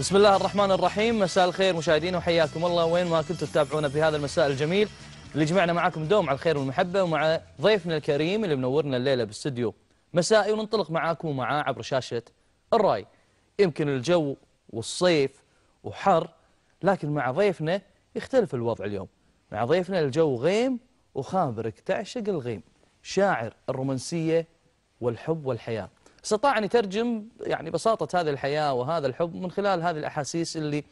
بسم الله الرحمن الرحيم. مساء الخير مشاهدينا وحياكم الله. وين ما كنتم تتابعونا في هذا المساء الجميل اللي جمعنا معاكم دوم على الخير والمحبة ومع ضيفنا الكريم اللي منورنا الليلة بالاستديو مسائي وننطلق معاكم ومعاه عبر شاشة الرأي. يمكن الجو والصيف وحر لكن مع ضيفنا يختلف الوضع اليوم. مع ضيفنا الجو غيم وخابرك تعشق الغيم. شاعر الرومانسية والحب والحياة. استطاع أن يترجم يعني بساطة هذه الحياة وهذا الحب من خلال هذه الأحاسيس اللي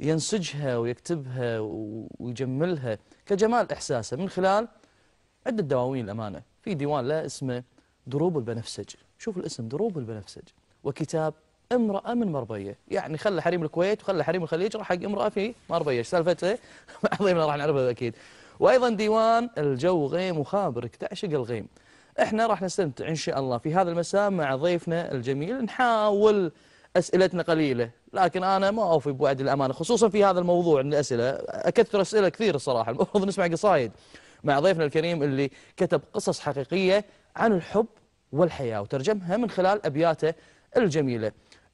ينسجها ويكتبها ويجملها كجمال إحساسه من خلال عدة دواوين الأمانة. في ديوان له اسمه دروب البنفسج. شوف الاسم دروب البنفسج. وكتاب امرأة من مربية. يعني خلى حريم الكويت وخلى حريم الخليج راح حق امرأة في مربية. سالفته؟ ضيفنا راح نعرفها أكيد. وأيضا ديوان الجو غيم وخابرك تعشق الغيم. إحنا راح نستمتع إن شاء الله في هذا المساء مع ضيفنا الجميل. نحاول أسئلتنا قليلة لكن أنا ما أوفي بوعد الأمانة خصوصا في هذا الموضوع من الاسئله أكثر أسئلة كثير الصراحة المفروض نسمع قصايد. مع ضيفنا الكريم اللي كتب قصص حقيقية عن الحب والحياة وترجمها من خلال أبياته الجميلة.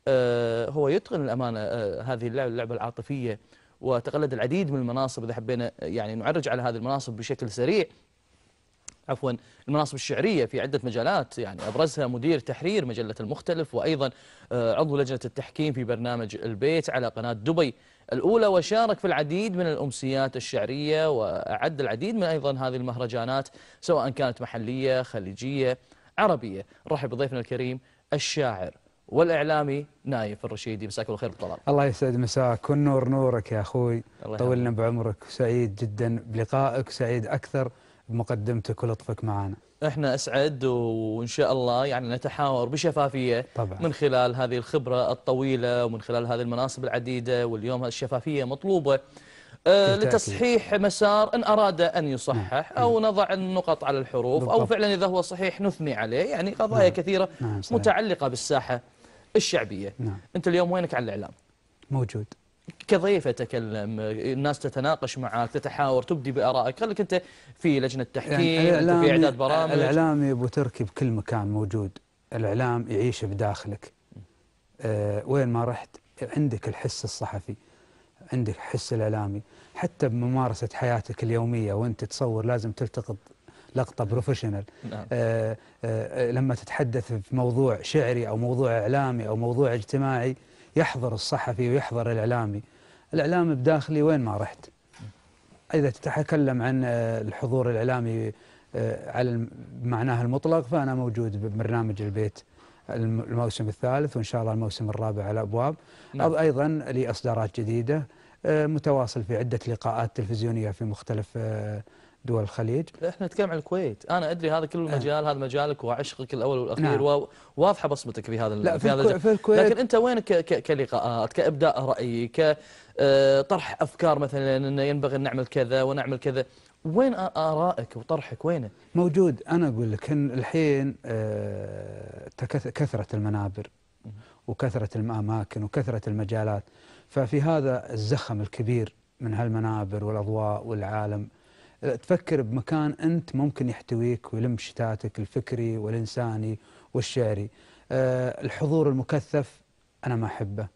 آه هو يتقن الأمانة آه هذه اللعبه اللعبة العاطفية وتقلد العديد من المناصب إذا حبينا يعني نعرج على هذه المناصب بشكل سريع. عفوا المناصب الشعرية في عدة مجالات يعني أبرزها مدير تحرير مجلة المختلف وأيضا عضو لجنة التحكيم في برنامج البيت على قناة دبي الأولى وشارك في العديد من الأمسيات الشعرية وأعد العديد من أيضا هذه المهرجانات سواء كانت محلية خليجية عربية. رحب بضيفنا الكريم الشاعر والإعلامي نايف الرشيدي. مساك الله خير بالطلال الله يسعد مساك. والنور نورك يا أخوي. طولنا بعمرك. سعيد جدا بلقائك. سعيد أكثر. بمقدمتك ولطفك معنا إحنا اسعد وان شاء الله يعني نتحاور بشفافية طبعا. من خلال هذه الخبرة الطويلة ومن خلال هذه المناصب العديدة واليوم الشفافية مطلوبة آه لتصحيح مسار إن أراد أن يصحح نعم. أو نضع النقط على الحروف. أو فعلا إذا هو صحيح نثني عليه يعني قضايا نعم. كثيرة نعم. متعلقة بالساحة الشعبية نعم. أنت اليوم وينك على الإعلام موجود كضيف تتكلم الناس تتناقش معك تتحاور تبدي بآرائك. خليك أنت في لجنة تحكيم يعني في إعداد برامج. الإعلامي أبو تركي بكل مكان موجود. الإعلام يعيش بداخلك. أه وين ما رحت عندك الحس الصحفي عندك حس الإعلامي. حتى بممارسة حياتك اليومية وأنت تصور لازم تلتقط لقطة بروفيشنال. نعم. أه أه لما تتحدث في موضوع شعري أو موضوع إعلامي أو موضوع اجتماعي يحضر الصحفي ويحضر الإعلامي. الإعلام بداخلي وين ما رحت. إذا تتكلم عن الحضور الإعلامي على معناه المطلق فأنا موجود ببرنامج البيت الموسم الثالث وإن شاء الله الموسم الرابع على أبواب. نعم. أيضا لي إصدارات جديدة متواصل في عدة لقاءات تلفزيونية في مختلف دول الخليج. إحنا نتكلم عن الكويت. أنا أدري هذا كل المجال آه. هذا مجالك وعشقك الأول والأخير نعم. واضحة بصمتك في هذا لا في, هذا. في الكويت. لكن أنت وينك كلقاءات كإبداء رأي كطرح أفكار مثلا انه ينبغي أن نعمل كذا ونعمل كذا. وين آرائك وطرحك؟ وينه موجود. أنا أقول لك الحين كثرة المنابر وكثرة الأماكن وكثرة المجالات. ففي هذا الزخم الكبير من هالمنابر والأضواء والعالم. تفكر بمكان أنت ممكن يحتويك ويلم شتاتك الفكري والإنساني والشعري. أه الحضور المكثف أنا ما أحبه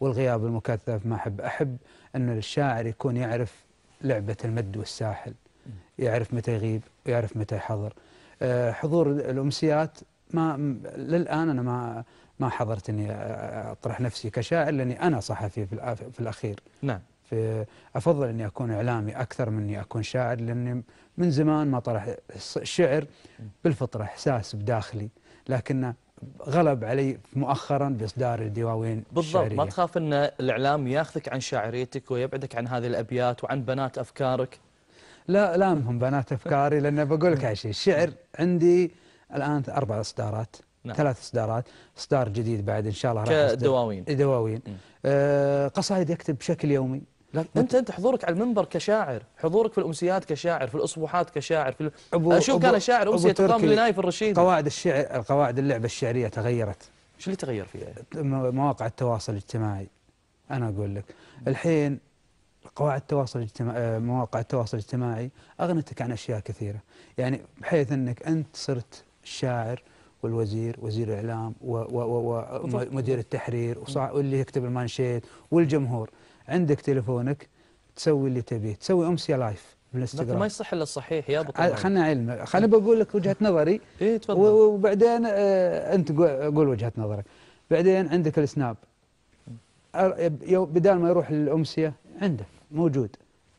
والغياب المكثف ما أحب أحب أن الشاعر يكون يعرف لعبة المد والساحل يعرف متى يغيب ويعرف متى يحضر. أه حضور الأمسيات ما للآن أنا ما ما حضرت أني أطرح نفسي كشاعر لأني أنا صحفي في الأخير. نعم. في أفضل أني أكون إعلامي أكثر من أني أكون شاعر لأني من زمان ما طرح الشعر بالفطرة إحساس بداخلي لكنه غلب علي مؤخرا بإصدار الدواوين بالضبط الشعرية. ما تخاف أن الإعلام ياخذك عن شاعريتك ويبعدك عن هذه الأبيات وعن بنات أفكارك؟ لا لا هم بنات أفكاري لأن بقول لك شيء الشعر عندي الآن أربع إصدارات نعم. ثلاث إصدارات إصدار جديد بعد إن شاء الله راح كدواوين. دواوين آه قصائد يكتب بشكل يومي. لا أنت أنت حضورك على المنبر كشاعر حضورك في الأمسيات كشاعر في الاصبوحات كشاعر في أبو أشوف كان شاعر أمسية تقام لنايف الرشيد. قواعد الشعر قواعد اللعبة الشعرية تغيرت. شو اللي تغير فيها؟ مواقع التواصل الاجتماعي. أنا أقول لك الحين قواعد التواصل الاجتماعي مواقع التواصل الاجتماعي أغنتك عن أشياء كثيرة. يعني بحيث إنك أنت صرت شاعر والوزير وزير الإعلام. ومدير التحرير واللي يكتب المانشيت والجمهور. عندك تليفونك تسوي اللي تبيه تسوي امسيه live لكن ما بالانستغرام يصح إلا الصحيح يا ابو خلنا علم. خلنا بقول لك وجهة نظري. إيه و- تفضل وبعدين آه، أنت قو- قول وجهة نظرك. بعدين عندك السناب. بدال ما يروح للأمسية عنده موجود.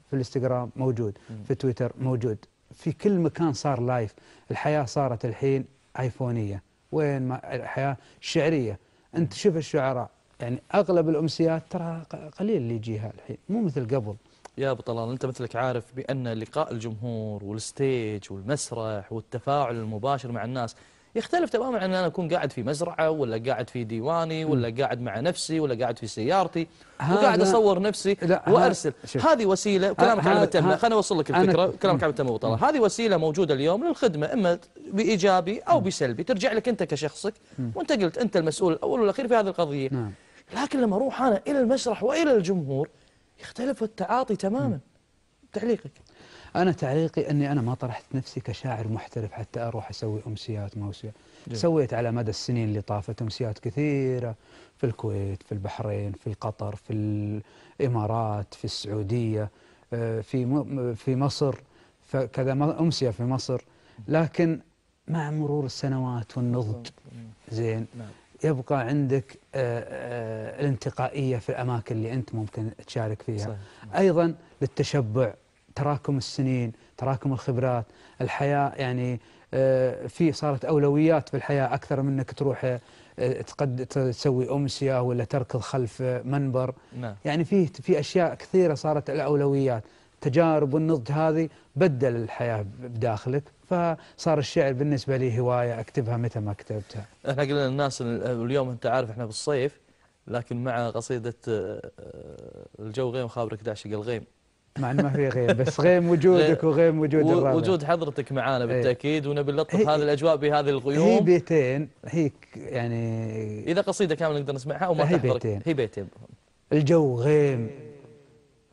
في الإنستغرام موجود. في تويتر موجود. في كل مكان صار live الحياة صارت الحين آيفونية. وين ما الحياة شعرية. أنت شوف الشعراء. يعني أغلب الأمسيات ترى قليل اللي يجيها الحين مو مثل قبل. يا أبو طلال أنت مثلك عارف بأن لقاء الجمهور والستيج والمسرح والتفاعل المباشر مع الناس يختلف تماما عن أن أنا أكون قاعد في مزرعة ولا قاعد في ديواني ولا قاعد مع نفسي ولا قاعد في سيارتي وقاعد أصور نفسي وأرسل. هذه وسيلة كلامك على هذا- خليني أوصل لك الفكرة. كلامك على تم أبو طلال. هذه وسيلة موجودة اليوم للخدمة إما بإيجابي أو بسلبي ترجع لك أنت كشخصك وأنت قلت أنت المسؤول الأول والأخير في هذه القضية. نعم. لكن لما أروح أنا إلى المسرح وإلى الجمهور يختلف التعاطي تماما. تعليقك. أنا تعليقي أني أنا ما طرحت نفسي كشاعر محترف حتى أروح أسوي أمسيات ما أمسيات. سويت على مدى السنين اللي طافت أمسيات كثيرة في الكويت في البحرين في قطر في الإمارات في السعودية آه، في في مصر. فكذا أمسية في مصر. لكن مع مرور السنوات والنضج. زين. نعم. يبقى عندك آه، آه، الانتقائية في الأماكن اللي أنت ممكن تشارك فيها. صحيح. أيضا للتشبع تراكم السنين تراكم الخبرات. الحياة يعني آه، في صارت أولويات في الحياة أكثر من إنك تروح تقد تسوي أمسية ولا تركض خلف منبر. نعم. يعني في في أشياء كثيرة صارت الأولويات. تجارب والنضج هذه بدل الحياة بداخلك. فصار الشعر بالنسبة لي هواية أكتبها متى ما كتبتها. إحنا قلنا للناس اليوم انت عارف إحنا بالصيف لكن مع قصيدة آه، الجو غيم خابرك داعش الغيم. مع إنه ما في غيم بس غيم وجودك وغيم وجود الرابع. وجود حضرتك معانا إيه. بالتأكيد ونبي نلطف هي- هذه الأجواء بهذه هي الغيوم بيتين هي يعني إذا قصيدة كاملة نقدر نسمعها أو ما هي بيتين. هي بيتين. الجو غيم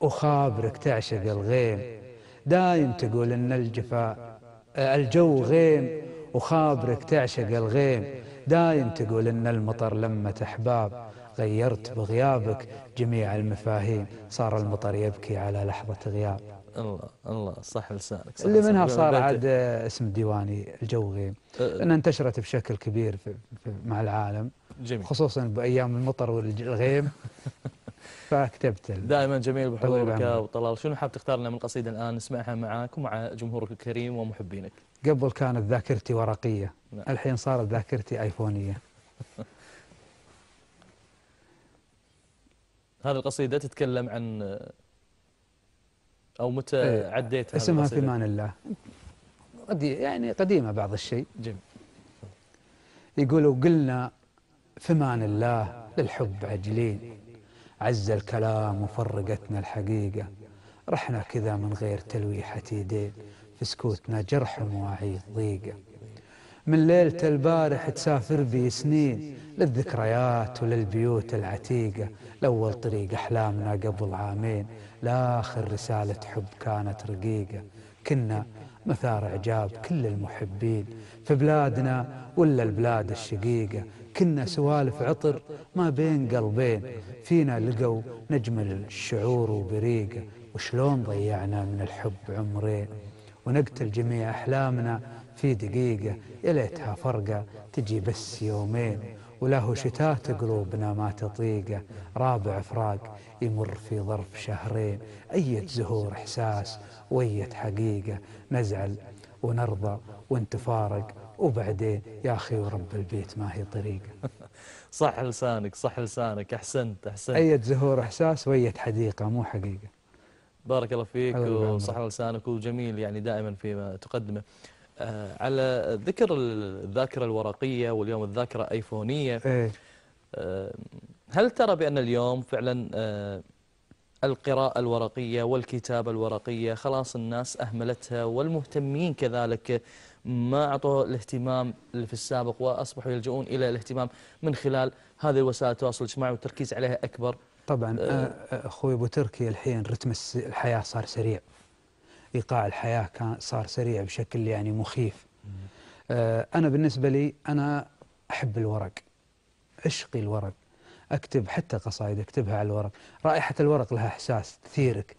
وخابرك تعشق الغيم. دايم تقول إن الجفاء آه، الجو غيم وخابرك تعشق الغيم. دايم تقول إن المطر لمة أحباب. غيرت بغيابك جميع المفاهيم. صار المطر يبكي على لحظة غياب. الله الله صح لسانك اللي. منها صار عاد اسم ديواني الجو غيم. آه، لأنها انتشرت بشكل كبير في في مع العالم. جميل. خصوصا بأيام المطر والغيم. فكتبت دائما جميل بحضورك. أبو طلال. شنو حاب تختار لنا من قصيدة الآن؟ نسمعها معاك ومع جمهورك الكريم ومحبينك. قبل كانت ذاكرتي ورقية. نعم. الحين صارت ذاكرتي أيفونية. هذه القصيدة تتكلم عن أو متى إيه، عديت اسمها في القصيدة؟ مان الله. يعني قديمة بعض الشيء. جميل. يقولوا قلنا في مان الله للحب عجلين. عز الكلام وفرقتنا الحقيقة. رحنا كذا من غير تلويحة يدين في سكوتنا جرح ومواعيد ضيقة. من ليلة البارح تسافر بي سنين للذكريات وللبيوت العتيقة. لأول طريق أحلامنا قبل عامين. لآخر رسالة حب كانت رقيقة. كنا مثار إعجاب كل المحبين. في بلادنا ولا البلاد الشقيقة. كنا سوالف عطر ما بين قلبين. فينا لقوا نجمل الشعور وبريقة وشلون ضيعنا من الحب عمرين. ونقتل جميع أحلامنا في دقيقة يا ليتها فرقة تجي بس يومين. وله شتات قلوبنا ما تطيقه رابع فراق يمر في ظرف شهرين. أية زهور إحساس وية حقيقة. نزعل ونرضى ونتفارق وبعدين يا أخي ورب البيت ما هي طريقة. صح لسانك صح لسانك. أحسنت أحسنت. أية زهور إحساس وية حديقة مو حقيقة. بارك الله فيك وصح لسانك. وجميل يعني دائما فيما تقدمه. آه، على ذكر الذاكرة الورقية واليوم الذاكرة أيفونية إيه. آه، هل ترى بأن اليوم فعلا آه، القراءة الورقية والكتابة الورقية خلاص الناس أهملتها والمهتمين كذلك ما أعطوا الاهتمام اللي في السابق وأصبحوا يلجؤون إلى الاهتمام من خلال هذه الوسائل التواصل الاجتماعي والتركيز عليها أكبر. طبعا آه، آه، أخوي أبو تركي الحين رتم الحياة صار سريع. إيقاع الحياة كان صار سريع بشكل يعني مخيف. آه، أنا بالنسبة لي أنا أحب الورق. عشقي الورق. أكتب حتى قصائد أكتبها على الورق. رائحة الورق لها إحساس تثيرك.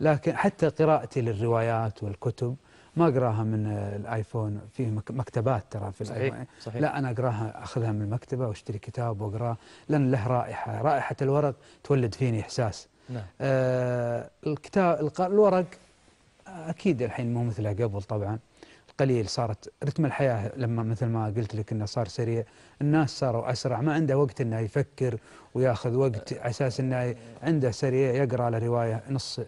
لكن حتى قراءتي للروايات والكتب ما أقراها من آه، الآيفون في مك- مكتبات ترى في صحيح الآيفون. صحيح لا أنا أقراها أخذها من المكتبة وأشتري كتاب وأقراه لأن له رائحة. رائحة الورق تولد فيني إحساس. نعم. آه الكتاب الورق أكيد الحين مو مثلها قبل طبعا. قليل صارت رتم الحياة لما مثل ما قلت لك إنه صار سريع. الناس صاروا أسرع ما عنده وقت إنه يفكر وياخذ وقت على أساس إنه عنده سريع يقرأ له رواية نص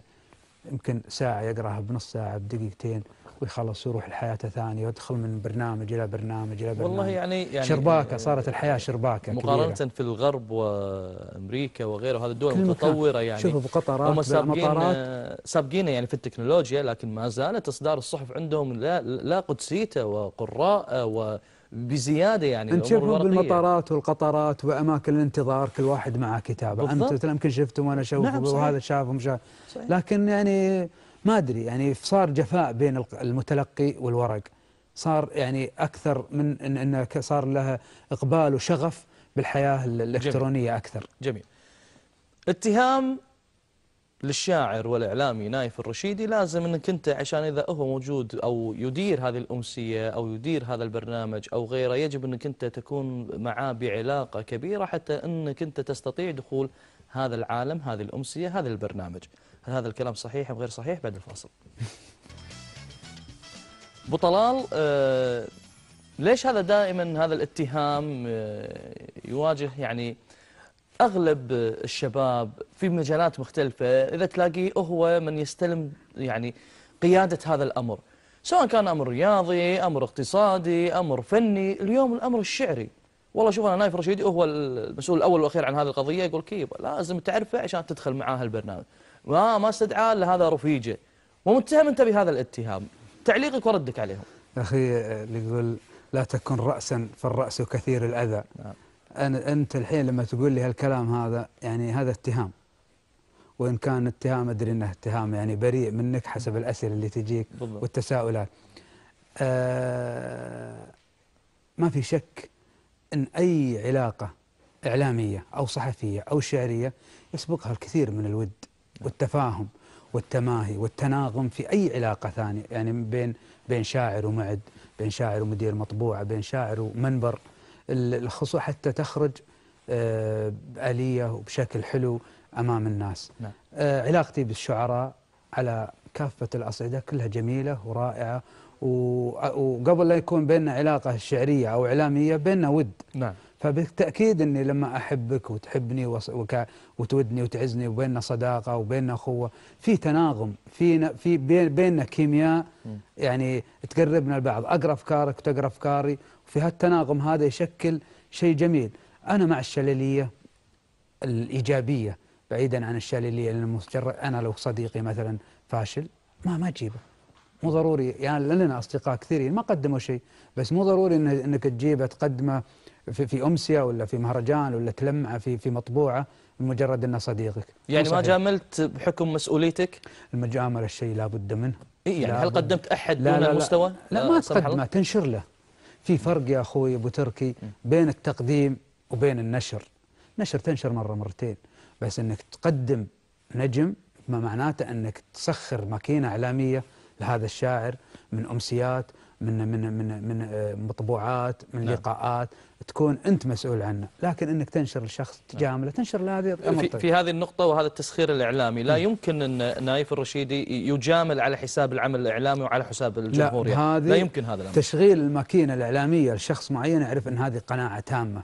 يمكن ساعة يقرأها بنص ساعة بدقيقتين. ويخلص ويروح لحياته ثانية ويدخل من برنامج إلى برنامج إلى برنامج والله يعني يعني شرباكة صارت الحياة شرباكة مقارنة كبيرة. في الغرب وأمريكا وغيرها هذه الدول. المتطورة يعني شوفوا هم بقطرات سابقين بمطارات سابقين يعني في التكنولوجيا لكن ما زالت إصدار الصحف عندهم لا لا قدسيته وقراءه وبزيادة يعني أنت شوفوا. بالمطارات والقطارات وأماكن الانتظار كل واحد معه كتابه بالضبط. انت يمكن شفتم وأنا أشوف نعم،. وهذا شافهم شاف. لكن يعني ما أدري يعني صار جفاء بين المتلقي والورق. صار يعني أكثر من ان انه ك- صار لها إقبال وشغف بالحياة ال- الإلكترونية أكثر. جميل. اتهام للشاعر والإعلامي نايف الرشيدي لازم إنك أنت عشان إذا هو موجود أو يدير هذه الأمسية أو يدير هذا البرنامج أو غيره يجب إنك أنت تكون معاه بعلاقة كبيرة حتى إنك أنت تستطيع دخول هذا العالم هذه الأمسية هذا البرنامج. هل هذا الكلام صحيح أم غير صحيح؟ بعد الفاصل. أبو طلال آه ليش هذا دائما هذا الاتهام آه يواجه يعني أغلب الشباب في مجالات مختلفة؟ إذا تلاقيه هو من يستلم يعني قيادة هذا الأمر سواء كان أمر رياضي أمر اقتصادي أمر فني اليوم الأمر الشعري. والله شوف أنا نايف رشيدي هو المسؤول الأول والأخير عن هذه القضية يقول كيف؟ لازم تعرفه عشان تدخل معاه البرنامج ما ما استدعى إلا هذا رفيجة. ومتهم أنت بهذا الاتهام. تعليقك وردك عليهم. أخي اللي يقول لا تكن راسا فالرأس كثير الأذى. نعم. أنا أنت الحين لما تقول لي هالكلام هذا يعني هذا اتهام. وإن كان اتهام أدري أنه اتهام يعني بريء منك حسب الأسئلة اللي تجيك بالضبط. والتساؤلات. آه ما في شك أن أي علاقة إعلامية أو صحفية أو شعرية يسبقها الكثير من الود. والتفاهم والتماهي والتناغم في أي علاقة ثانية يعني بين بين شاعر ومعد بين شاعر ومدير مطبوعة بين شاعر ومنبر. الخصوص حتى تخرج آه، بآلية وبشكل حلو أمام الناس. نعم. آه، علاقتي بالشعراء على كافة الأصعدة كلها جميلة ورائعة وقبل لا يكون بيننا علاقة شعرية أو إعلامية بيننا ود. نعم. فبالتأكيد أني لما أحبك وتحبني وك- وتودني وتعزني وبيننا صداقة وبيننا أخوة في تناغم في في بين- بيننا كيمياء. يعني تقربنا لبعض أقرأ أفكارك وتقرأ أفكاري وفي هالتناغم هذا يشكل شيء جميل. أنا مع الشللية الإيجابية بعيدا عن الشللية لأن مجرد أنا لو صديقي مثلا فاشل ما ما تجيبه. مو ضروري يعني لنا أصدقاء كثيرين ما قدموا شيء بس مو ضروري إنك تجيبه تقدمه. في, في أمسية ولا في مهرجان ولا تلمعة في في مطبوعة بمجرد أنه صديقك يعني ما. جاملت بحكم مسؤوليتك المجاملة الشيء لابد منه إيه يعني هل. قدمت أحد لا دون لا لا. المستوى لا آه، ما سمح الله؟ تقدمه تنشر له في فرق يا أخوي أبو تركي بين التقديم وبين النشر نشر تنشر مرة مرتين بس إنك تقدم نجم ما معناته إنك تسخر ماكينة إعلامية لهذا الشاعر من أمسيات من من من من آه، مطبوعات من نعم. لقاءات تكون أنت مسؤول عنه لكن إنك تنشر الشخص تجامله تنشر له هذه أمر في, طيب. في هذه النقطة وهذا التسخير الإعلامي لا يمكن أن نايف الرشيدي يجامل على حساب العمل الإعلامي وعلى حساب الجمهور يعني. هذه لا يمكن هذا الأمر تشغيل الماكينة الإعلامية لشخص معين يعرف أن هذه قناعة تامة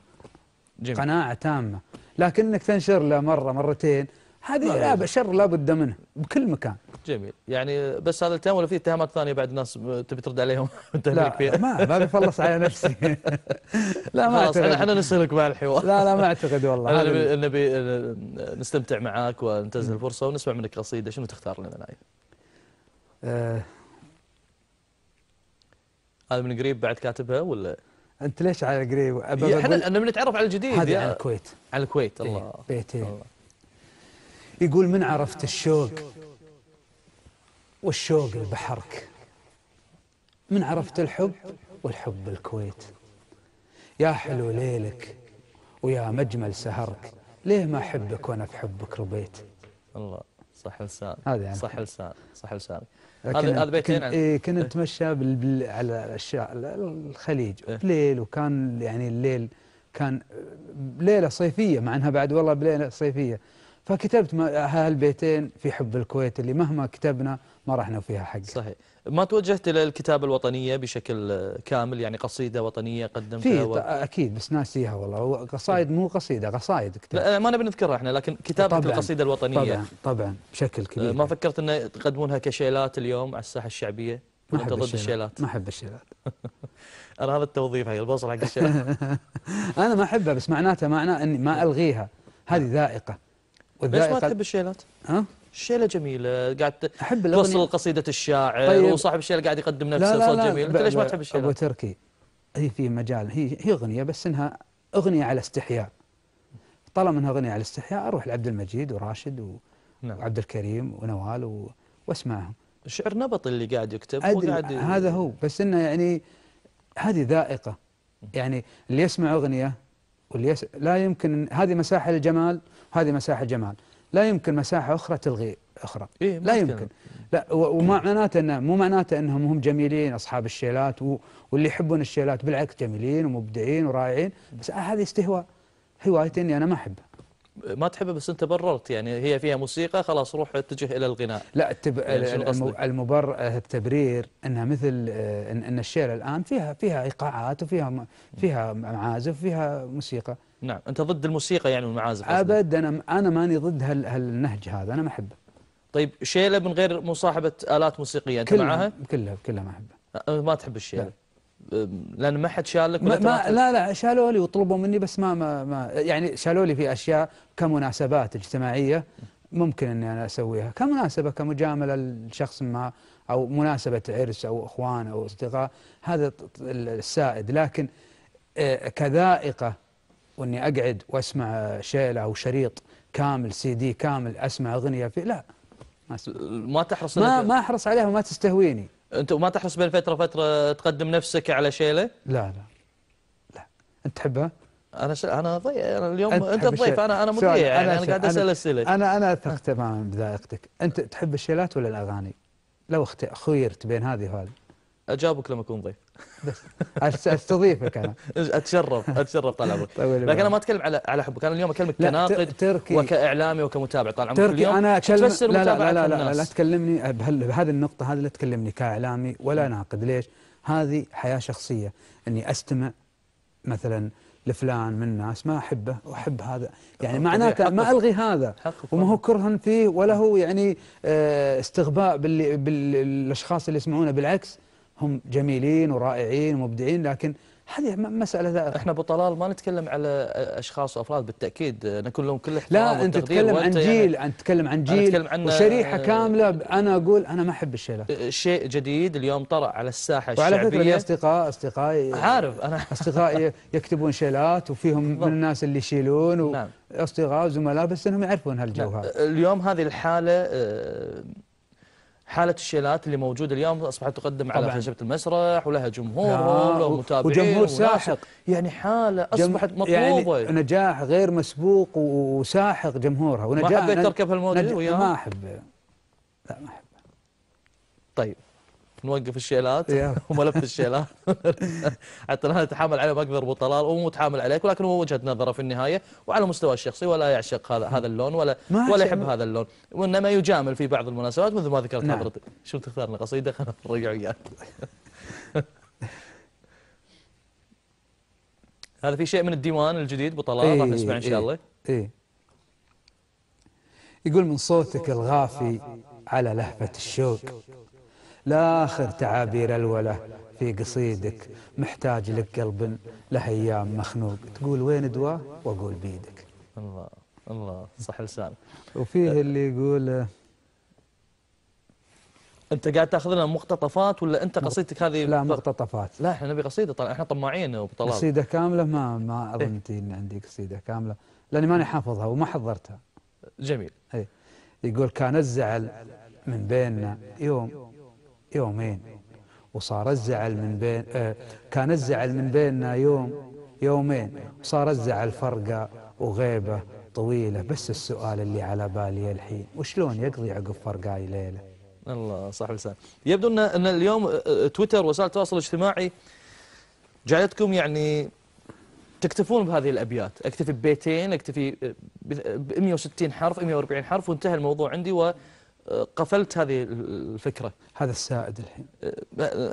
جميل. قناعة تامة لكن إنك تنشر له مرة مرتين هذه لا. شر لا بد منه بكل مكان. جميل. يعني بس هذا الاتهام ولا في اتهامات ثانية بعد الناس تبي ترد عليهم؟ لا فيها. ما ما بفلص على نفسي. لا ما خلاص إحنا أعتقد. إحنا نسلك مع الحوار. لا لا ما أعتقد والله. نبي نبي نستمتع معاك وننتهز الفرصة ونسمع منك قصيدة. شنو تختار لنا نايف؟ آه. هذا من قريب بعد كاتبها ولا؟ أنت ليش على قريب؟ بقول- إحنا بنتعرف على الجديد هذه عن الكويت. على الكويت الله. إيه، بيتين الله. يقول من عرفت الشوق والشوق لبحرك من عرفت الحب والحب الكويت؟ يا حلو ليلك ويا مجمل سهرك ليه ما أحبك وأنا في حبك ربيت؟ الله صح لسان. هذا يعني. صح لسان صح لسان هذا هذا بيتين إيه كنت اتمشى بال بال على الخليج. إيه. بليل وكان يعني الليل كان ليلة صيفية مع إنها بعد والله بليلة صيفية. فكتبت هالبيتين في حب الكويت اللي مهما كتبنا ما راح نوفيها حق صحيح. ما توجهت إلى الكتابة الوطنية بشكل كامل يعني قصيدة وطنية قدمتها في و... أكيد بس ناسيها والله. هو قصايد مو قصيدة قصايد كتبت. لا ما نبي نذكرها إحنا لكن كتابة طبعاً، القصيدة الوطنية. طبعا طبعا بشكل آه، كبير. ما فكرت أن تقدمونها كشيلات اليوم على الساحة الشعبية؟ ما أحب ضد الشيلات. ما أحب الشيلات. أنا هذا التوظيف هي البوصل حق الشيلات. أنا ما أحبها بس معناته معناه إني ما ألغيها. هذه ذائقة. ليش ما تحب الشيلات؟ ها؟ الشيلة جميلة قاعد أحب توصل الاغنيه قصيدة الشاعر طيب. وصاحب الشيلة قاعد يقدم نفسه لا صوت جميل. أنت ليش ما تحب أبو الشيلات؟ تركي هي في مجال هي هي أغنية بس إنها أغنية على استحياء. طالما إنها أغنية على استحياء أروح لعبد المجيد وراشد و... نعم. وعبد الكريم ونوال و... واسمعهم الشعر نبط اللي قاعد يكتب وقاعد ي- هذا هو بس إنه يعني هذه ذائقة. يعني اللي يسمع أغنية واللي يس... لا يمكن هذه مساحة الجمال وهذه مساحة الجمال لا يمكن مساحة أخرى تلغي أخرى. إيه لا. يمكن. لا وما معناته انه مو معناته إنهم هم جميلين أصحاب الشيلات. واللي يحبون الشيلات بالعكس جميلين ومبدعين ورائعين. بس هذه استهواء. هوايتي إني أنا ما أحبها. ما تحبه بس أنت بررت يعني هي فيها موسيقى خلاص روح اتجه إلى الغناء. لا التب... يعني التبرير إنها مثل آه، ان الشيلة الآن فيها فيها إيقاعات وفيها. فيها معازف وفيها موسيقى. نعم. أنت ضد الموسيقى يعني والمعازف. ابد أنا أنا ماني ضد هال... هالنهج هذا. أنا ما أحبه. طيب شيلة من غير مصاحبة آلات موسيقية أنت كلها معها؟ كلها كلها ما أحبه. أه، ما تحب الشيلة؟ أم، لأن ما حد شالك ما, ما؟ لا لا شالوا لي وطلبوا مني بس ما ما, ما يعني شالوا لي في أشياء كمناسبات اجتماعية ممكن إني أنا أسويها. كمناسبة كمجاملة لشخص ما أو مناسبة عرس أو إخوان أو أصدقاء هذا السائد. لكن كذائقة وإني أقعد وأسمع شيله أو شريط كامل سي دي كامل أسمع أغنية فيه لا. ما أسمع. ما تحرص ما ما أحرص عليها وما تستهويني. أنت ما تحرص بين فترة فترة تقدم نفسك على شيلة؟ لا لا. لا. أنت تحبها؟ أنا ش... أنا ضيع. أنا اليوم أنت, تحب الضيف أنا سؤال، مذيع يعني أنا أنا قاعد أسأل أسئلة. أنا أنا أثق تماما بذائقتك. أنت تحب الشيلات ولا الأغاني؟ لو اخت- خيرت بين هذه وهذه. أجاوبك لما أكون ضيف. أستضيفك أنا. أتشرف أتشرف طال عمرك. لكن أنا ما أتكلم على على حبك. أنا اليوم أكلمك لا، كناقد تركي. وكإعلامي وكمتابع. طال عمرك اليوم أنا اتكلم تفسر لا لا لا لا, لا, لا. تكلمني بهذه النقطة هذه لا تكلمني كإعلامي ولا ناقد. ليش؟ هذه حياة شخصية. إني أستمع مثلا لفلان من الناس ما أحبه وأحب هذا. يعني معناته ما. ألغي هذا. وما هو. كرها فيه ولا هو يعني آه، استغباء باللي بالاشخاص اللي يسمعونه. بالعكس هم جميلين ورائعين ومبدعين لكن هذه م- مسألة ذائقه إحنا أبو طلال ما نتكلم على أشخاص وأفراد بالتأكيد نكون لهم كل احترام لا أنت والتقدير تتكلم عن وأنت يعني جيل أنت تتكلم عن جيل أتكلم عن- وشريحة آه، كاملة. أنا أقول أنا ما أحب الشيلات شيء جديد اليوم طرأ على الساحة وعلى فكرة الشعبية. أصدقاء أصدقائي عارف أنا أصدقائي يكتبون شيلات وفيهم من. الناس اللي يشيلون نعم. واصدقاء وزملاء بس إنهم يعرفون هالجو هذا. اليوم هذه الحالة آه، حالة الشيلات اللي موجودة اليوم أصبحت تقدم على. خشبة المسرح ولها جمهورهم آه، ولها متابعين وجمهور. ساحق. يعني حالة أصبحت مطلوبة يعني نجاح غير مسبوق وساحق جمهورها ونجاح حبيت نج- تركب هالموضوع نج- وياهم؟ ما أحب لا ما أحب طيب نوقف الشيلات يلا. وملف الشيلات. حتى لا نتحامل عليه أكثر ابو طلال ومو متحامل عليك ولكن هو وجهة نظره في النهاية وعلى مستوى الشخصي ولا يعشق هذا هذا اللون ولا ولا يحب هذا اللون. وإنما يجامل في بعض المناسبات مثل ما ذكرت نعم. حضرتك. شو تختار لنا قصيدة؟ خلينا نرجع وياك. هذا في شيء من الديوان الجديد ابو طلال راح نسمع إن شاء الله. إيه. يقول من صوتك الغافي على لهفة الشوق. لآخر تعابير الوله في قصيدك محتاج لك قلب له أيام مخنوق. تقول وين دواه وأقول بيدك. الله الله صح لسان وفيه اللي يقول أنت قاعد تأخذ لنا مقتطفات ولا أنت قصيدتك هذه؟ لا مقتطفات. لا إحنا نبي قصيدة طبعا إحنا طماعين أبو طلال. قصيدة كاملة؟ ما ما أظن إن عندي قصيدة كاملة لأني ماني حافظها وما حضرتها. جميل. إيه. يقول كان الزعل من بيننا يوم يومين. وصار الزعل من بين آه كان الزعل من بيننا يوم يومين. وصار الزعل فرقة وغيبة طويلة. بس السؤال اللي على بالي الحين وشلون يقضي عقب فرقاي ليلة؟ الله صح لسان. يبدو ان إن اليوم آه، آه، تويتر وسائل التواصل الاجتماعي جعلتكم يعني تكتفون بهذه الأبيات. أكتفي ببيتين أكتفي ب 160 حرف 140 حرف وانتهى الموضوع عندي وقفلت هذه الفكرة. هذا السائد الحين.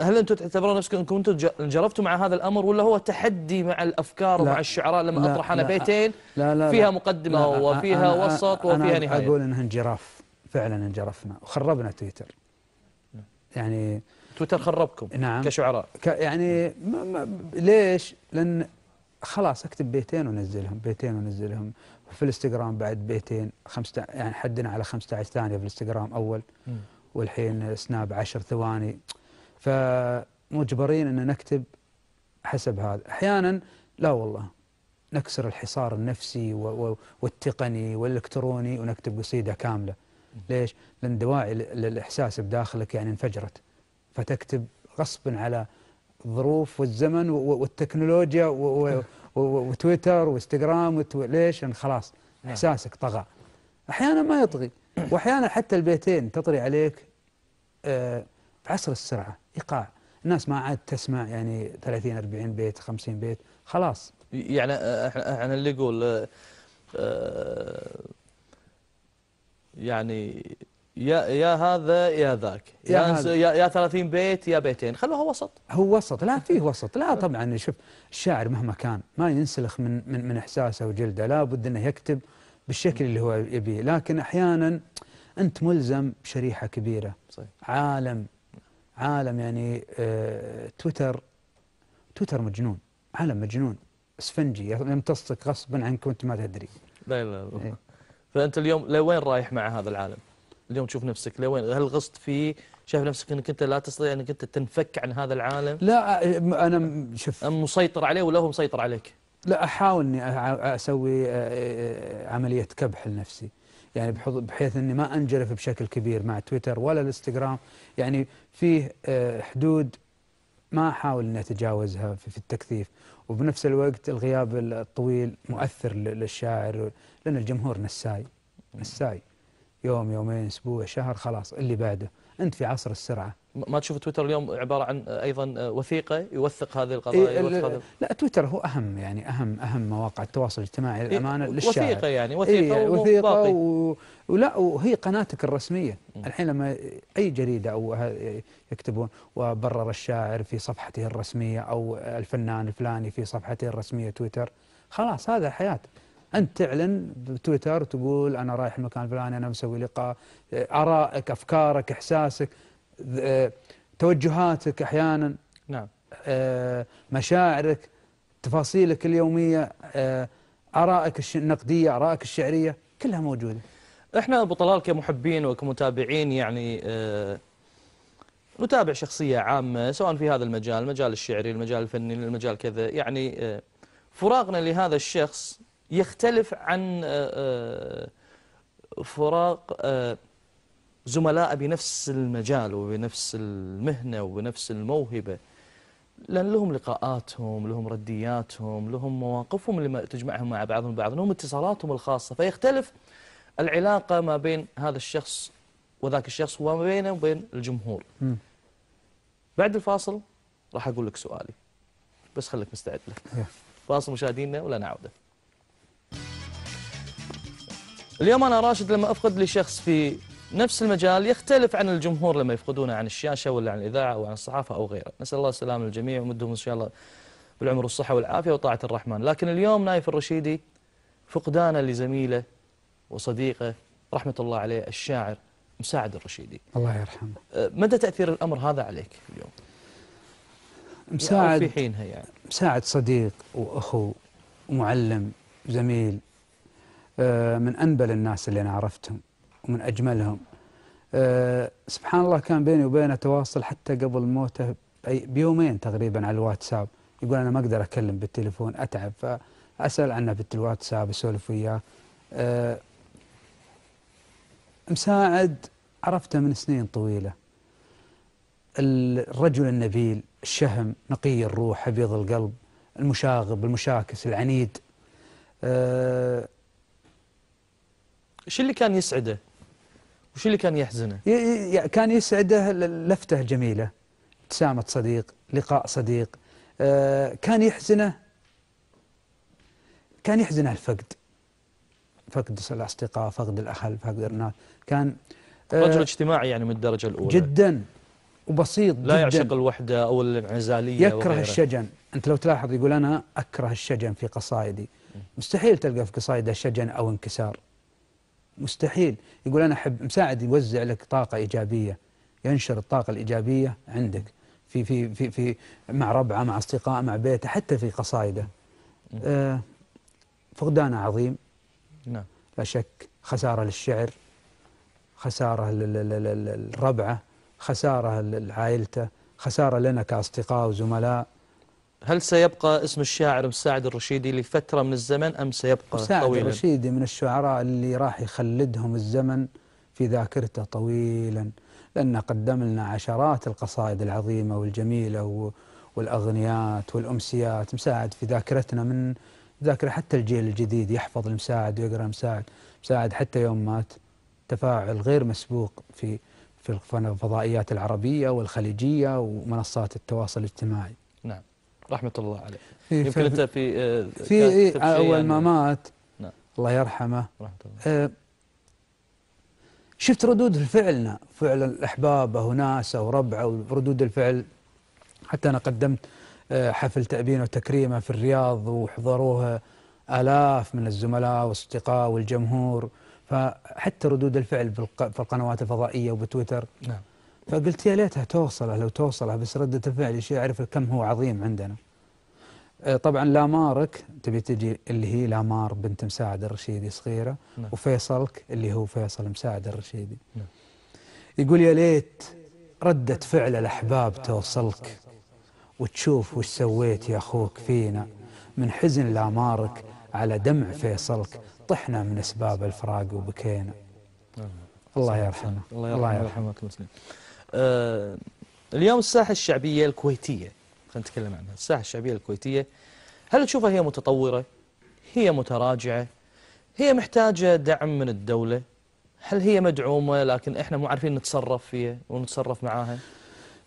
هل أنتم تعتبرون نفسكم أنكم أنتم انجرفتوا مع هذا الأمر ولا هو تحدي مع الأفكار ومع الشعراء لما أنا لا بيتين؟ لا لا فيها لا مقدمه لا وفيها أنا وسط وفيها أنا نهاية. أقول إنها انجراف فعلا انجرفنا. وخربنا تويتر. يعني تويتر خربكم نعم. كشعراء. ك يعني ما ما ليش؟ لأن خلاص أكتب بيتين ونزلهم بيتين ونزلهم وفي الإنستغرام بعد بيتين خمسة يعني حدنا على 15 ثانية في الإنستغرام مم. والحين سناب 10 ثواني. فمجبرين أن نكتب حسب هذا. أحيانا لا والله. نكسر الحصار النفسي والتقني والإلكتروني ونكتب قصيدة كاملة. ليش؟ لأن دواعي للإحساس بداخلك يعني انفجرت. فتكتب غصبا على الظروف والزمن والتكنولوجيا وتويتر وإنستغرام. ليش؟ خلاص نعم. إحساسك طغى أحيانا ما يطغي وأحيانا حتى البيتين تطري عليك آه، في عصر السرعة إيقاع الناس ما عاد تسمع يعني 30 40 بيت 50 بيت خلاص يعني آه، إحنا إحنا اللي يقول آه، آه، يعني يا يا هذا يا ذاك. يا يا هذا. يا, يا 30 بيت يا بيتين. خلوها وسط. هو وسط. لا فيه وسط. لا طبعا. شوف الشاعر مهما كان ما ينسلخ من من من إحساسه وجلده. لابد إنه يكتب بالشكل اللي هو يبيه. لكن أحيانا أنت ملزم بشريحة كبيرة. صحيح. عالم. عالم يعني آه تويتر. تويتر مجنون. عالم مجنون. اسفنجي. يمتصك غصبا عنك وأنت ما تدري. لا الا الله إيه. فأنت اليوم لوين رايح مع هذا العالم؟ اليوم تشوف نفسك لوين؟ هل غصت فيه؟ شايف نفسك إنك أنت لا تستطيع إنك أنت تنفك عن هذا العالم؟ لا أنا شوف مسيطر عليه ولا هو مسيطر عليك؟ لا أحاول إني أسوي عملية كبح لنفسي يعني بحيث إني ما أنجرف بشكل كبير مع تويتر ولا الإنستغرام يعني فيه حدود ما أحاول إني أتجاوزها في في التكثيف وبنفس الوقت الغياب الطويل مؤثر للشاعر لأن الجمهور نساي نساي يوم يومين أسبوع شهر خلاص اللي بعده. أنت في عصر السرعة. ما تشوف تويتر اليوم عبارة عن أيضا وثيقة يوثق هذه القضايا إيه، يوثق هذه لا تويتر هو أهم يعني أهم أهم مواقع التواصل الاجتماعي للأمانة للشاعر وثيقة يعني وثيقة إيه وثيقة وباقي و... ولا وهي قناتك الرسمية. مم. الحين لما أي جريدة أو ه- يكتبون وبرر الشاعر في صفحته الرسمية أو الفنان الفلاني في صفحته الرسمية تويتر خلاص هذا حياة. أنت تعلن بتويتر تقول أنا رايح المكان الفلاني أنا مسوي لقاء آرائك أفكارك إحساسك ذ- توجهاتك أحيانا نعم. آه، مشاعرك تفاصيلك اليومية آه، آرائك الش- النقدية آرائك الشعرية كلها موجودة. إحنا أبو طلال كمحبين وكمتابعين يعني آه، نتابع شخصية عامة سواء في هذا المجال المجال الشعري المجال الفني المجال كذا يعني آه، فراقنا لهذا الشخص يختلف عن آه، آه، فراق آه، زملاء بنفس المجال وبنفس المهنة وبنفس الموهبة. لأن لهم لقاءاتهم لهم ردياتهم لهم مواقفهم اللي تجمعهم مع بعضهم البعض لهم اتصالاتهم الخاصة. فيختلف العلاقة ما بين هذا الشخص وذاك الشخص وما بينه وبين الجمهور. مم. بعد الفاصل راح أقول لك سؤالي بس خليك مستعد. له. فاصل مشاهدينا ولا نعودة. اليوم أنا راشد لما أفقد لي شخص في نفس المجال يختلف عن الجمهور لما يفقدونه عن الشاشة ولا عن الإذاعة أو عن الصحافة أو غيره. نسأل الله السلامة للجميع ومدهم إن شاء الله بالعمر والصحة والعافية وطاعة الرحمن. لكن اليوم نايف الرشيدي فقدانا لزميله وصديقه رحمة الله عليه الشاعر مساعد الرشيدي. الله يرحمه. أه، مدى تأثير الأمر هذا عليك اليوم؟ أو في مساعد حينها يعني؟ مساعد صديق وأخو ومعلم زميل من أنبل الناس اللي أنا عرفتهم ومن أجملهم. آه، سبحان الله كان بيني وبينه تواصل حتى قبل موته بيومين تقريبا على الواتساب. يقول أنا ما أقدر أكلم بالتليفون أتعب فأسأل عنه بالواتساب اسولف وياه. آه، مساعد عرفته من سنين طويلة. الرجل النبيل الشهم نقي الروح أبيض القلب المشاغب المشاكس العنيد. إيش اللي كان يسعده؟ وش اللي كان يحزنه؟ كان يسعده ل- لفتة جميلة. ابتسامة صديق لقاء صديق. آه، كان يحزنه كان يحزنه الفقد. فقد الأصدقاء فقد الأهل فقد الناس. كان آه، رجل اجتماعي يعني من الدرجة الأولى. جدا. وبسيط لا يعشق جدا الوحدة أو الانعزالية يكره وغيره. الشجن. أنت لو تلاحظ يقول أنا أكره الشجن في قصائدي. مستحيل تلقى في قصائده شجن أو انكسار. مستحيل. يقول أنا أحب مساعد يوزع لك طاقة إيجابية ينشر الطاقة الإيجابية عندك في في في في مع ربعه مع أصدقاء مع بيته حتى في قصائده آه فقدانه عظيم. نعم. لا شك خسارة للشعر خسارة لل- لل- لل- للربعة خسارة لعائلته خسارة لنا كأصدقاء وزملاء. هل سيبقى اسم الشاعر مساعد الرشيدي لفترة من الزمن أم سيبقى مساعد طويلا؟ الرشيدي من الشعراء اللي راح يخلدهم الزمن في ذاكرته طويلا لأنه قدم لنا عشرات القصائد العظيمة والجميلة والأغنيات والأمسيات. مساعد في ذاكرتنا من ذاكرة حتى الجيل الجديد يحفظ المساعد ويقرأ مساعد مساعد حتى يوم مات تفاعل غير مسبوق في في الف- الفضائيات العربية والخليجية ومنصات التواصل الاجتماعي. نعم. رحمة الله عليه. في يمكن أنت في آه، في إيه أول يعني- ما مات نعم. الله يرحمه. رحمة الله. آه، شفت ردود فعلنا فعل الأحباب وناسه وربعه وردود الفعل. حتى أنا قدمت آه، حفل تأبين وتكريمه في الرياض وحضروه آلاف من الزملاء والأصدقاء والجمهور. فحتى ردود الفعل في القنوات الفضائية وبتويتر نعم. فقلت يا ليتها توصله لو توصله بس ردة الفعل شيء يعرف كم هو عظيم عندنا. آه، طبعا لامارك تبي تجي اللي هي لامار بنت مساعد الرشيدي صغيرة نعم. وفيصلك اللي هو فيصل مساعد الرشيدي. نعم. يقول يا ليت ردة فعل الأحباب توصلك وتشوف وش سويت يا أخوك فينا. من حزن لامارك على دمع فيصلك طحنا من أسباب الفراق وبكينا. نعم. الله يرحمه. الله يرحمه المسلمين آه اليوم الساحة الشعبية الكويتية خلينا نتكلم عنها الساحة الشعبية الكويتية. هل تشوفها هي متطورة؟ هي متراجعة؟ هي محتاجة دعم من الدولة؟ هل هي مدعومة لكن إحنا مو عارفين نتصرف فيها ونتصرف معاها؟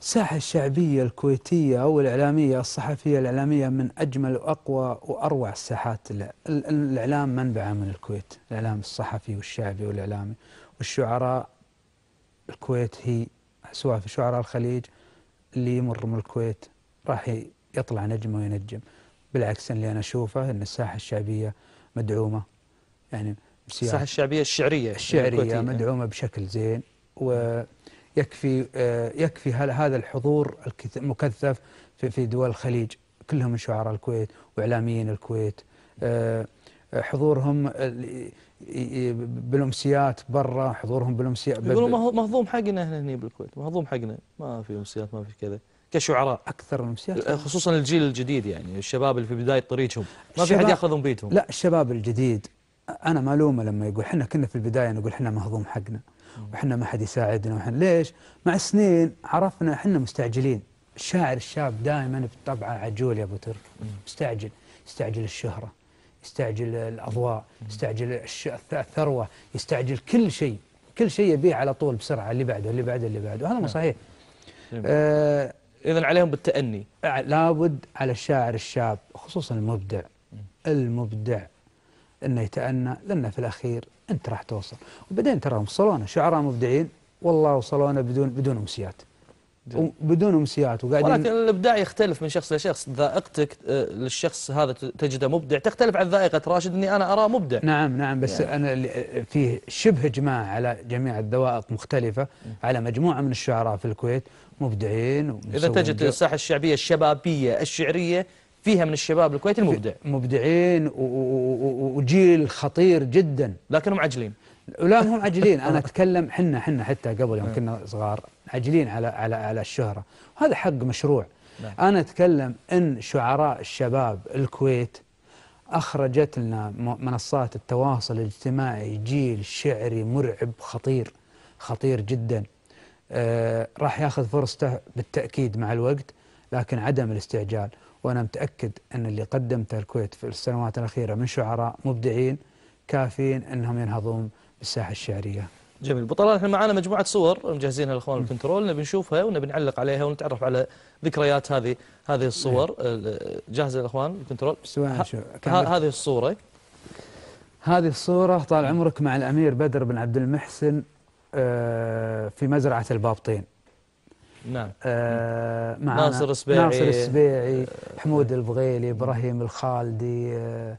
الساحة الشعبية الكويتية أو الإعلامية الصحفية الإعلامية من أجمل وأقوى وأروع الساحات. ال- ال- الإعلام منبعه من الكويت الإعلام الصحفي والشعبي والإعلامي والشعراء. الكويت هي سواء في شعراء الخليج اللي يمر من الكويت راح يطلع نجم وينجم. بالعكس اللي أنا أشوفه أن الساحة الشعبية مدعومة. يعني الساحة الشعبية الشعرية الشعرية الكويتية. مدعومة بشكل زين ويكفي آه، يكفي هذا الحضور المكثف في في دول الخليج. كلهم من شعراء الكويت وإعلاميين الكويت. آه، حضورهم بالأمسيات برا حضورهم بالأمسيات ب- يقولوا مهضوم حقنا هنا هني بالكويت. مهضوم حقنا ما في أمسيات ما في كذا. كشعراء. أكثر الأمسيات؟ خصوصا الجيل الجديد يعني الشباب اللي في بداية طريقهم. ما في الشباب- حد يأخذهم بيتهم. لا الشباب الجديد. أنا مالومه لما يقول إحنا كنا في البداية نقول إحنا مهضوم حقنا وإحنا ما حد يساعدنا. وحنا ليش؟ مع السنين عرفنا إحنا مستعجلين. الشاعر الشاب دائما بطبعه عجول يا أبو ترك. مستعجل. يستعجل الشهرة. يستعجل الأضواء يستعجل الش- الث- الثروة يستعجل كل شيء كل شيء يبيع على طول بسرعة اللي بعده اللي بعده اللي بعده. وهذا مو صحيح. جميل. آه اذا عليهم بالتأني. لابد على الشاعر الشاب خصوصا المبدع المبدع إنه يتأنى لأنه في الأخير أنت راح توصل. وبعدين ترى وصلونا شعراء مبدعين والله وصلونا بدون بدون أمسيات. بدون أمسيات وقاعدين ولكن الإبداع يختلف من شخص لشخص. ذائقتك آه، للشخص هذا تجده مبدع تختلف عن ذائقة راشد إني أنا أراه مبدع. نعم نعم بس يعني. أنا اللي- فيه شبه إجماع على جميع الذوائق مختلفة على مجموعة من الشعراء في الكويت مبدعين إذا تجد الساحة الشعبية الشبابية الشعرية فيها من الشباب الكويتي المبدع مبدعين وجيل خطير جدا. لكنهم عجلين ولا هم عاجلين. أنا أتكلم حنا حنا حتى قبل يوم كنا صغار عاجلين على على على الشهرة. وهذا حق مشروع. نعم. أنا أتكلم إن شعراء الشباب الكويت أخرجت لنا منصات التواصل الاجتماعي جيل شعري مرعب خطير خطير جدا. آه، راح ياخذ فرصته بالتأكيد مع الوقت لكن عدم الاستعجال. وأنا متأكد أن اللي قدمته الكويت في السنوات الأخيرة من شعراء مبدعين كافيين أنهم ينهضون بالساحة الشعرية. جميل. ابو طلال إحنا معنا مجموعة صور مجهزينها الأخوان الكنترول. نبي نشوفها ونبي نعلق عليها ونتعرف على ذكريات هذه هذه الصور. آه، جاهزة الأخوان الكنترول؟ هذه الصورة. هذه الصورة طال عمرك مع الأمير بدر بن عبد المحسن آه، في مزرعة البابطين. نعم. آه، معنا ناصر السبيعي. ناصر السبيعي حمود البغيلي إبراهيم الخالدي آه،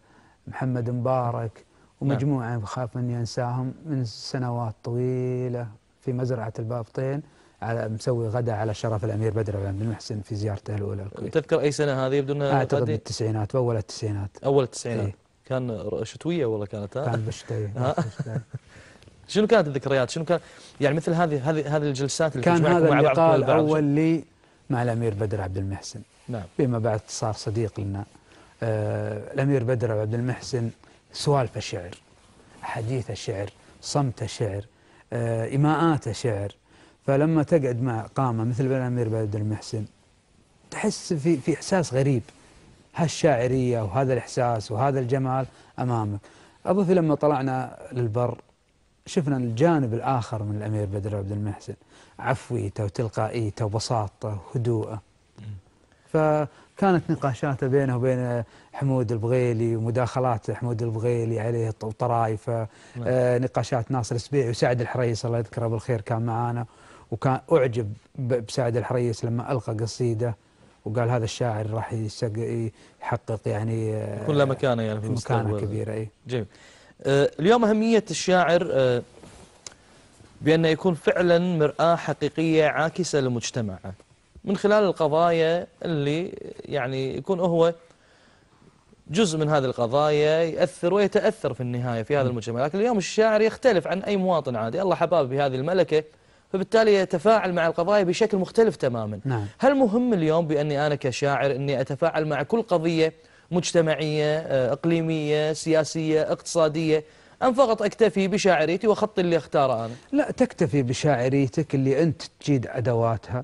محمد مبارك. ومجموعة بخاف أني أنساهم من سنوات طويلة في مزرعة البابطين على مسوي غدا على شرف الأمير بدر بن عبد المحسن في زيارته الأولى الكويت تذكر أي سنة هذه يبدو انها أعتقد قديم؟ بالتسعينات بأول التسعينات أول التسعينات إيه. كان شتوية ولا كانت ها؟ كان بالشتاء ها؟ شنو كانت الذكريات؟ شنو كان يعني مثل هذه هذه هذه الجلسات اللي كان هذا مع اللقاء؟ الأول لي مع الأمير بدر عبد المحسن نعم فيما بعد صار صديق لنا آه الأمير بدر عبد المحسن سوالفه شعر حديثه شعر صمته شعر آه إيماءاته شعر فلما تقعد مع قامة مثل الأمير بدر المحسن تحس في في إحساس غريب. هالشاعرية وهذا الإحساس وهذا الجمال أمامك. أضف لما طلعنا للبر شفنا الجانب الآخر من الأمير بدر عبد المحسن عفويته وتلقائيته وبساطته وهدوءه. فكانت نقاشاته بينه وبين حمود البغيلي ومداخلات حمود البغيلي عليه وطرايفه آه نقاشات ناصر السبيعي وسعد الحريص الله يذكره بالخير كان معانا. وكان أعجب ب- بسعد الحريص لما ألقى قصيدة وقال هذا الشاعر راح يحقق يعني آه، يكون له مكانة يعني في مكانة المستقبل. كبيرة أي جميل. آه، اليوم أهمية الشاعر آه، بأنه يكون فعلا مرآة حقيقية عاكسة لمجتمعه. من خلال القضايا اللي يعني يكون هو جزء من هذه القضايا يأثر ويتأثر في النهاية في هذا المجتمع. لكن اليوم الشاعر يختلف عن أي مواطن عادي. الله حباب بهذه الملكة فبالتالي يتفاعل مع القضايا بشكل مختلف تماما. نعم. هل مهم اليوم بأني أنا كشاعر أني أتفاعل مع كل قضية مجتمعية آه، إقليمية سياسية اقتصادية أم فقط أكتفي بشاعريتي وخطي اللي أختاره أنا؟ لا تكتفي بشاعريتك اللي أنت تجيد أدواتها.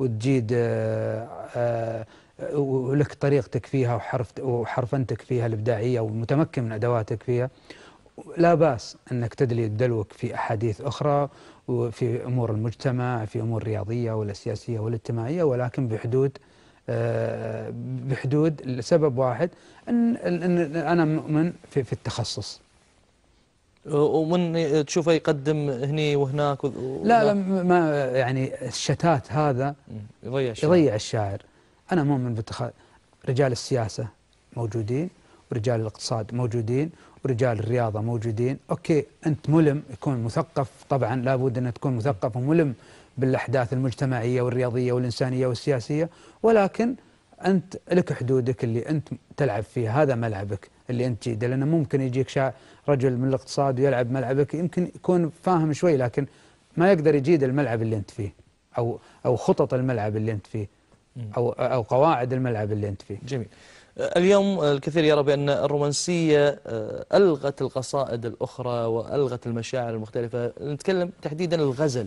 وتجيد آه، آه، ولك طريقتك فيها وحرف وحرفنتك فيها الإبداعية ومتمكن من أدواتك فيها. لا بأس أنك تدلي دلوك في أحاديث أخرى وفي أمور المجتمع في أمور رياضية ولا سياسية ولا اجتماعية ولكن بحدود آه، بحدود لسبب واحد أن أنا مؤمن في التخصص. ومن تشوفه يقدم هني وهناك و- لا لا ما يعني الشتات هذا يضيع الشيء يضيع الشاعر أنا مؤمن باتخاذ رجال السياسة موجودين ورجال الاقتصاد موجودين ورجال الرياضة موجودين. أوكي أنت ملم يكون مثقف. طبعا لابد أن تكون مثقف وملم بالأحداث المجتمعية والرياضية والإنسانية والسياسية. ولكن أنت لك حدودك اللي أنت تلعب فيها هذا ملعبك اللي أنت جيده. لأنه ممكن يجيك شا رجل من الاقتصاد ويلعب ملعبك يمكن يكون فاهم شوي لكن ما يقدر يجيد الملعب اللي أنت فيه أو أو خطط الملعب اللي أنت فيه أو أو قواعد الملعب اللي أنت فيه. جميل. اليوم الكثير يرى بأن الرومانسية آه، ألغت القصائد الأخرى وألغت المشاعر المختلفة. نتكلم تحديدا الغزل.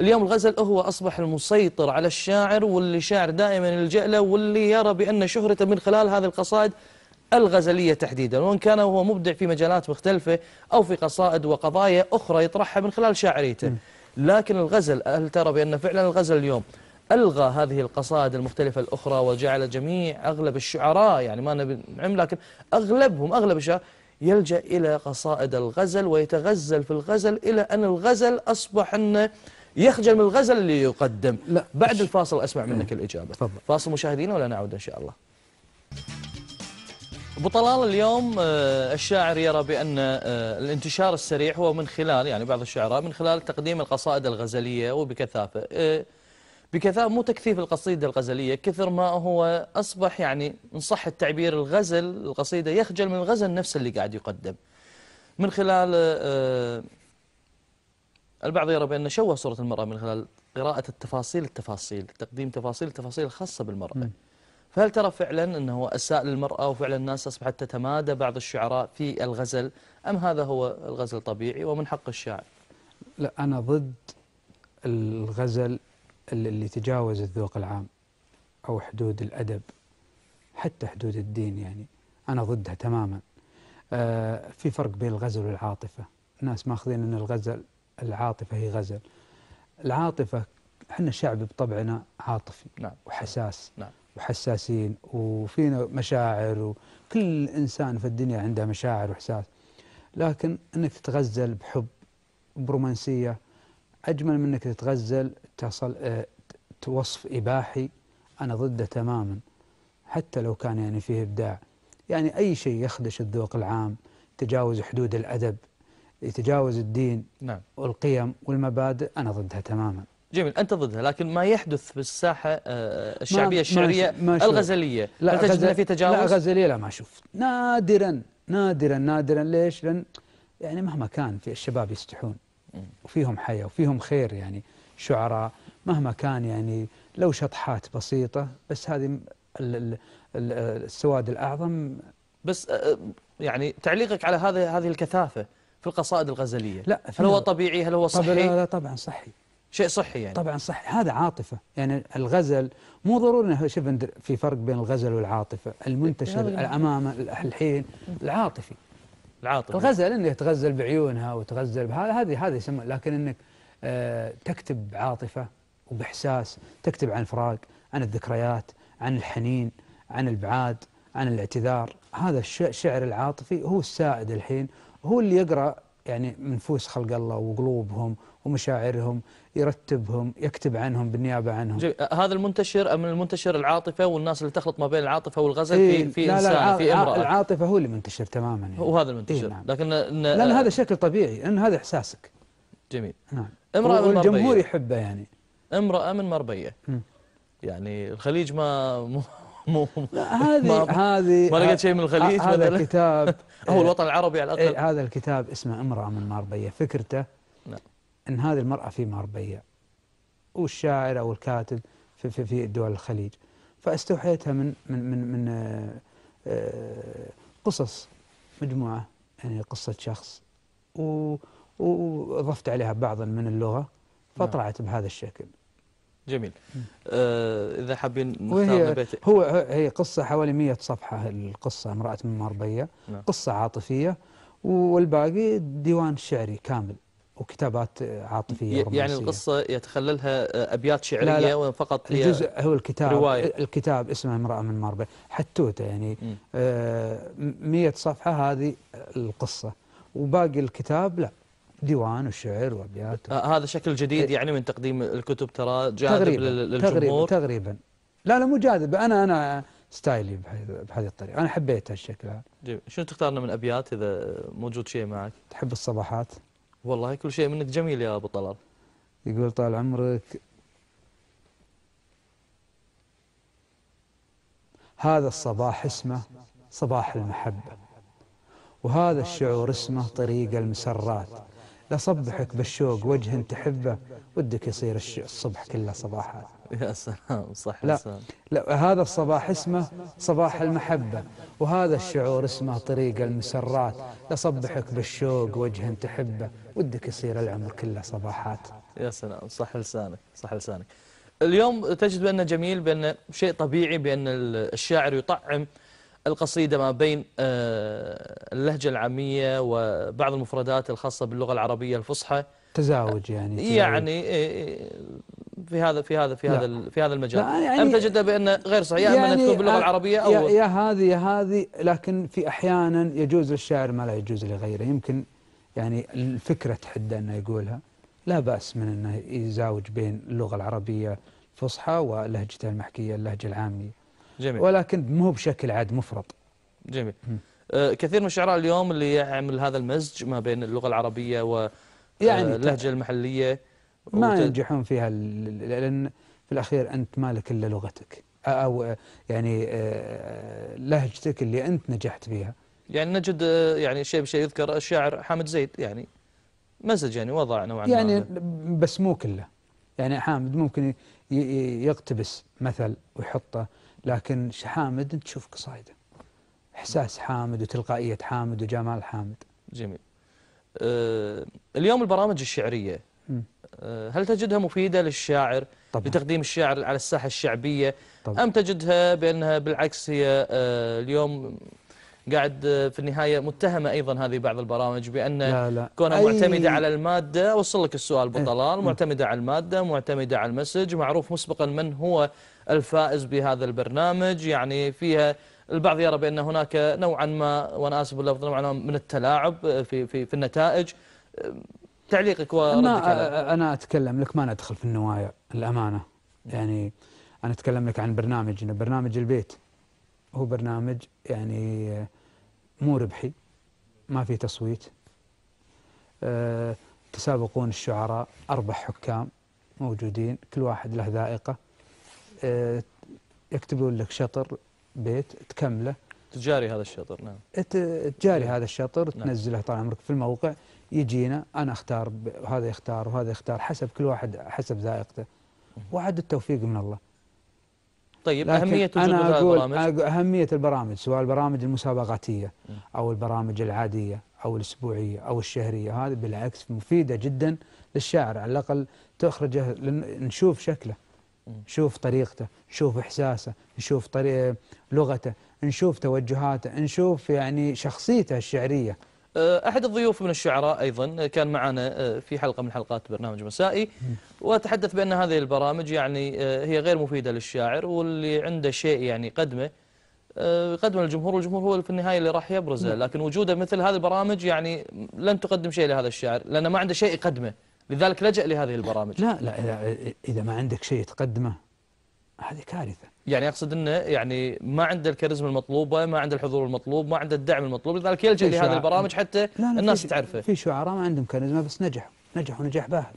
اليوم الغزل هو أصبح المسيطر على الشاعر واللي شاعر دائما يلجأ له واللي يرى بأن شهرته من خلال هذه القصائد الغزلية تحديدا. وإن كان هو مبدع في مجالات مختلفة أو في قصائد وقضايا أخرى يطرحها من خلال شاعريته. لكن الغزل هل ترى بأن فعلا الغزل اليوم ألغى هذه القصائد المختلفة الأخرى وجعل جميع أغلب الشعراء يعني ما نبي نعم لكن أغلبهم أغلب الشعراء يلجأ إلى قصائد الغزل ويتغزل في الغزل إلى أن الغزل أصبح أنه يخجل من الغزل اللي يقدم. لا. بعد الفاصل أسمع منك الإجابة. تفضل. فاصل مشاهدينا ولا نعود إن شاء الله. أبو طلال اليوم آه، الشاعر يرى بأن آه، الانتشار السريع هو من خلال يعني بعض الشعراء من خلال تقديم القصائد الغزلية وبكثافة آه، بكثافة مو تكثيف القصيدة الغزلية كثر ما هو أصبح يعني إن صح التعبير الغزل القصيدة يخجل من الغزل نفسه اللي قاعد يقدم. من خلال البعض يرى بأن شوه صورة المرأة من خلال قراءة التفاصيل التفاصيل تقديم تفاصيل التفاصيل الخاصة بالمرأة. فهل ترى فعلا أنه أساء للمرأة وفعلا الناس أصبحت تتمادى بعض الشعراء في الغزل أم هذا هو الغزل طبيعي ومن حق الشاعر؟ لا أنا ضد الغزل اللي اللي تجاوز الذوق العام أو حدود الأدب حتى حدود الدين يعني. أنا ضدها تماما. آه في فرق بين الغزل والعاطفة. الناس ماخذين أن الغزل العاطفة هي غزل. العاطفة إحنا شعب بطبعنا عاطفي نعم. وحساس نعم. وحساسين وفينا مشاعر وكل إنسان في الدنيا عنده مشاعر وإحساس. لكن أنك تتغزل بحب برومانسية أجمل من أنك تتغزل تصل آه، ت- وصف إباحي أنا ضده تماما حتى لو كان يعني فيه إبداع. يعني أي شيء يخدش الذوق العام تجاوز حدود الأدب يتجاوز الدين نعم والقيم والمبادئ أنا ضدها تماما جميل أنت ضدها لكن ما يحدث في الساحة آه، الشعبية ما- الشعرية ما. الغزلية هل تجد غزل- في تجاوز؟ لا غزلية لا ما شفت نادرا نادرا نادرا ليش؟ لأن يعني مهما كان في الشباب يستحون. وفيهم حياة وفيهم خير يعني شعراء مهما كان يعني لو شطحات بسيطة بس هذه ال- ال- ال- السواد الأعظم بس آه، يعني تعليقك على هذا هذه الكثافة في القصائد الغزلية؟ لا هل هو طبيعي؟ هل هو صحي لا لا طبعا صحي شيء صحي يعني. طبعا صحي هذا عاطفة. يعني الغزل مو ضروري إنه شوف في فرق بين الغزل والعاطفة. المنتشر الأمام الحين العاطفي. العاطفة الغزل انك تغزل بعيونها وتغزل بهذا هذه هذه يسمى لكن إنك آه تكتب بعاطفه وبإحساس تكتب عن الفراق عن الذكريات عن الحنين عن البعاد عن الاعتذار. هذا الش- الشعر العاطفي هو السائد الحين هو اللي يقرأ يعني من نفوس خلق الله وقلوبهم ومشاعرهم يرتبهم يكتب عنهم بالنيابة عنهم. جميل. آه، هذا المنتشر أم المنتشر العاطفة والناس اللي تخلط ما بين العاطفة والغزل إيه، في في لا لا إنسان الع- في امرأة. العاطفة هو اللي منتشر تماما يعني. هو هذا المنتشر. إيه، نعم. لكن إن آه، هذا شكل طبيعي لأن هذا إحساسك. جميل. نعم. امرأة من والجمهور يحبه يعني. امرأة من مربية. يعني الخليج ما مو هذه هذه ما لقيت شيء من الخليج هذا مثلاً؟ كتاب هو الوطن العربي على الأقل إيه هذا الكتاب اسمه امرأة من ماربية فكرته نعم. إن هذه المرأة في ماربية والشاعر أو الكاتب في في, في دول الخليج فاستوحيتها من من من من آه، آه، قصص مجموعة يعني قصة شخص و- وضفت عليها بعضا من اللغة نعم. فطلعت بهذا الشكل جميل آه إذا حابين وهي هو هي قصة حوالي 100 صفحة القصة امرأة من ماربية نعم. قصة عاطفية والباقي ديوان شعري كامل وكتابات عاطفية ي- يعني رومانسية. القصة يتخللها آه، أبيات لا، شعرية لا. وفقط هي الجزء هو الكتاب رواية. الكتاب اسمه امرأة من ماربية حتوتة يعني مم. آه، 100 صفحة هذه القصة وباقي الكتاب لا ديوان وشعر وأبيات آه هذا شكل جديد إيه. يعني من تقديم الكتب ترى جاذب تقريبا لل- تقريبا للجمهور؟ تقريبا لا لا مو جاذب. أنا أنا ستايلي بهذه الطريقة. أنا حبيت هالشكل هذا. جميل. شنو تختارنا من أبيات إذا موجود شيء معك؟ تحب الصباحات؟ والله كل شيء منك جميل يا أبو طلال. يقول طال عمرك هذا الصباح اسمه صباح المحبة وهذا الشعور اسمه طريق المسرات. لصبحك بالشوق وجه تحبه ودك يصير الصبح كله صباحات. يا سلام صح لا. لا هذا الصباح اسمه صباح المحبة وهذا الشعور اسمه طريق المسرات. لصبحك بالشوق وجه تحبه ودك يصير العمر كله صباحات. يا سلام صح لسانك صح لسانك. اليوم تجد بأنه جميل بأنه شيء طبيعي بأن ال- الشاعر يطعم القصيدة ما بين آه، اللهجة العامية وبعض المفردات الخاصة باللغة العربية الفصحى. تزاوج يعني تزاوج. يعني إيه، في هذا في هذا في. هذا في هذا المجال. لا، يعني- أم تجد بأنه غير صحيح يا إما أنه تكون باللغة يا- العربية يا, أو يا هذه يا هذه لكن في أحيانا يجوز للشاعر ما لا يجوز لغيره. يمكن يعني الفكرة تحد أنه يقولها. لا بأس من أنه يزاوج بين اللغة العربية الفصحى ولهجته المحكية اللهجة العامية. جميل. ولكن مو بشكل عاد مفرط. جميل. آه، كثير من الشعراء اليوم اللي يعمل هذا المزج ما بين اللغة العربية واللهجة يعني المحلية ما وت- ينجحون فيها ال- لأن في الأخير أنت مالك إلا لغتك. أو يعني لهجتك اللي أنت نجحت فيها يعني نجد آه، يعني شيء بشيء يذكر الشاعر حامد زيد يعني مزج يعني وضع نوعا يعني ما بس مو كله. يعني حامد ممكن يقتبس مثل ويحطه. لكن حامد انت تشوف قصايده إحساس حامد وتلقائية حامد وجمال حامد جميل آه، اليوم البرامج الشعرية مم. آه، هل تجدها مفيدة للشاعر طبعا. لتقديم الشعر على الساحة الشعبية طبعا. أم تجدها بأنها بالعكس هي آه، اليوم قاعد آه، في النهاية متهمة أيضا هذه بعض البرامج بأن لا لا. كونها أي- معتمدة على المادة. أوصل لك السؤال إيه. بطلال معتمدة على المادة معتمدة على المسج. معروف مسبقا من هو الفائز بهذا البرنامج. يعني فيها البعض يرى بأن هناك نوعا ما وأنا آسف باللفظ نوعا ما من التلاعب في في في النتائج. تعليقك وردك أنا أنا أتكلم لك ما ندخل في النوايا الأمانة. يعني أنا أتكلم لك عن برنامجنا. برنامج البيت. هو برنامج يعني مو ربحي ما في تصويت. أه تسابقون الشعراء أربع حكام موجودين كل واحد له ذائقة. أه يكتبون لك شطر بيت تكمله. تجاري هذا الشطر نعم. تجاري هذا الشطر نعم. تنزله طال عمرك في الموقع يجينا أنا أختار ب- وهذا يختار وهذا يختار حسب كل واحد حسب ذائقته. وعد التوفيق من الله. طيب أهمية وجود هذه أقول البرامج أقول أهمية البرامج سواء البرامج المسابقاتية م. أو البرامج العادية أو الأسبوعية أو الشهرية هذه بالعكس مفيدة جدا للشاعر على الأقل تخرجه نشوف شكله. نشوف طريقته نشوف إحساسه نشوف طريقه لغته نشوف توجهاته نشوف يعني شخصيته الشعرية أه، أحد الضيوف من الشعراء أيضا كان معنا أه، في حلقة من حلقات برنامج مسائي. وتحدث بأن هذه البرامج يعني هي غير مفيدة للشاعر واللي عنده شيء يعني قدمه يقدمه للجمهور والجمهور هو في النهاية اللي راح يبرزه. لكن وجوده مثل هذه البرامج يعني لن تقدم شيء لهذا الشاعر لأنه ما عنده شيء يقدمه. لذلك لجأ لهذه البرامج. لا لا إذا- إذا ما عندك شيء تقدمه هذه كارثة. يعني أقصد أنه يعني ما عنده الكاريزما المطلوبة ما عنده الحضور المطلوب ما عنده الدعم المطلوب لذلك يلجأ في لهذه البرامج حتى لا لا الناس تعرفه. في شعراء ما عندهم كاريزما بس نجحوا نجحوا نجاح باهر.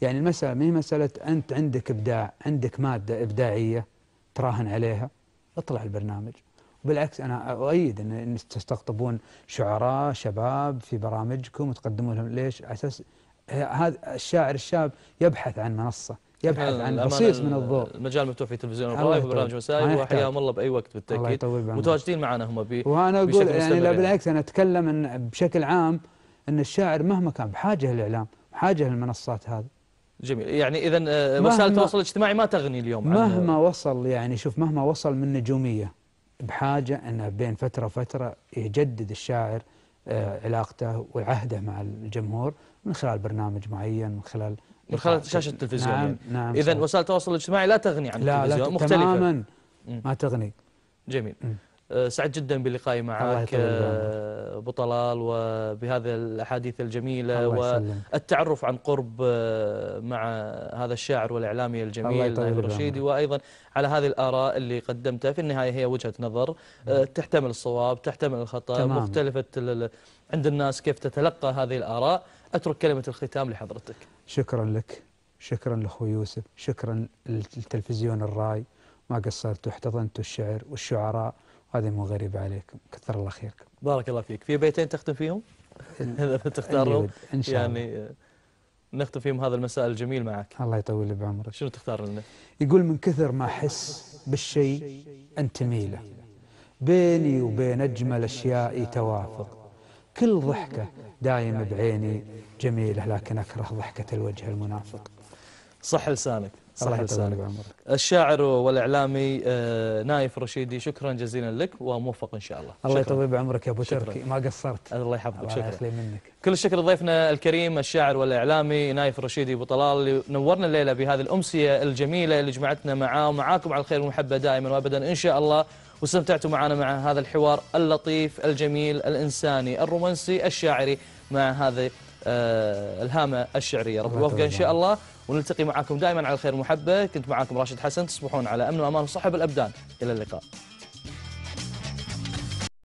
يعني المسألة ما هي مسألة أنت عندك إبداع عندك مادة إبداعية تراهن عليها اطلع البرنامج. وبالعكس أنا أؤيد أن إن تستقطبون شعراء شباب في برامجكم وتقدمون لهم ليش؟ على أساس هذا الشاعر الشاب يبحث عن منصة. يبحث عن بصيص من الضوء المجال مفتوح في تلفزيون الله الرأي وفي يطول. برنامج ما مسائي. وحياهم الله بأي وقت بعمرك متواجدين معنا هم بي وأنا بشكل أقول يعني لا يعني. بالعكس أنا أتكلم أن بشكل عام أن الشاعر مهما كان بحاجة للإعلام بحاجة للمنصات هذه جميل يعني إذا مهما- وسائل التواصل الاجتماعي ما تغني اليوم عن- مهما وصل يعني شوف مهما وصل من نجومية بحاجة أنه بين فترة وفترة يجدد الشاعر آه، علاقته وعهده مع الجمهور من خلال برنامج معين من خلال من خلال شاشة التلفزيون نعم يعني. نعم إذا صحيح. وسائل التواصل الاجتماعي لا تغني عن لا التلفزيون لا مختلفة تماما. ما تغني جميل. أه، سعد جدا بلقائي معك أه، أبو طلال وبهذه الله يسلمك. والتعرف عن قرب أه، مع هذا الشاعر والإعلامي الله الجميل نايف. الرشيدي وأيضا على هذه الآراء اللي قدمتها في النهاية هي وجهة نظر تحتمل الصواب تحتمل الخطأ تمام. مختلفة ال- ال- عند الناس كيف تتلقى هذه الآراء أترك كلمة الختام لحضرتك. شكرا لك. شكرا لأخوي يوسف. شكرا للتلفزيون الراي ما قصرتوا احتضنتوا الشعر والشعراء. هذه مو غريبة عليكم. كثر الله خيركم. بارك الله فيك. في بيتين تختم فيهم؟ تختارهم. إن شاء الله. يعني أه، نختم فيهم هذا المساء الجميل معك. الله يطول بعمرك. شنو تختار لنا؟ يقول من كثر ما أحس بالشيء أنتمي له بيني وبين أجمل أشيائي توافق. كل ضحكة دايم بعيني جميلة لكن أكره ضحكة الوجه المنافق. صح لسانك صح لسانك. الشاعر والإعلامي آه، نايف رشيدي شكرا جزيلا لك وموفق إن شاء الله. الله. يطول بعمرك يا أبو. تركي. ما قصرت. الله يحفظك. شكرا. يخلي منك. كل الشكر لضيفنا الكريم الشاعر والإعلامي نايف الرشيدي أبو طلال اللي نورنا الليلة بهذه الأمسية الجميلة اللي جمعتنا معاه ومعاكم على الخير والمحبة دائما وأبدا إن شاء الله. واستمتعتوا معنا مع هذا الحوار اللطيف الجميل الإنساني الرومانسي الشاعري مع هذه آه، الهامة الشعرية. رب يوفقه إن شاء الله. ونلتقي معكم دائما على الخير والمحبة كنت معكم راشد حسن. تصبحون على أمن وأمان وصحب الأبدان. إلى اللقاء.